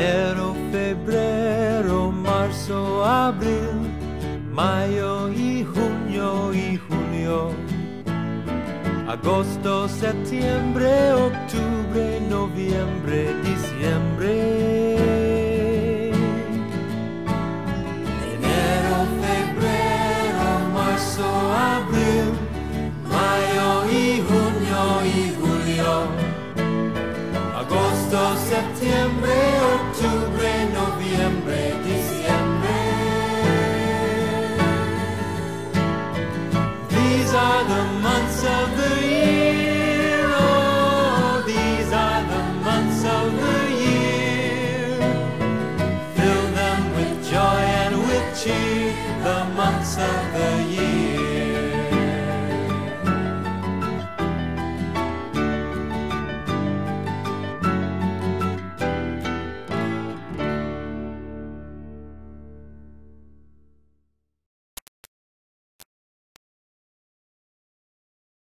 Enero, febrero, marzo, abril, mayo y junio y julio. Agosto, septiembre, octubre, noviembre, diciembre. Enero, febrero, marzo, abril, mayo y junio y julio. Agosto, septiembre, are the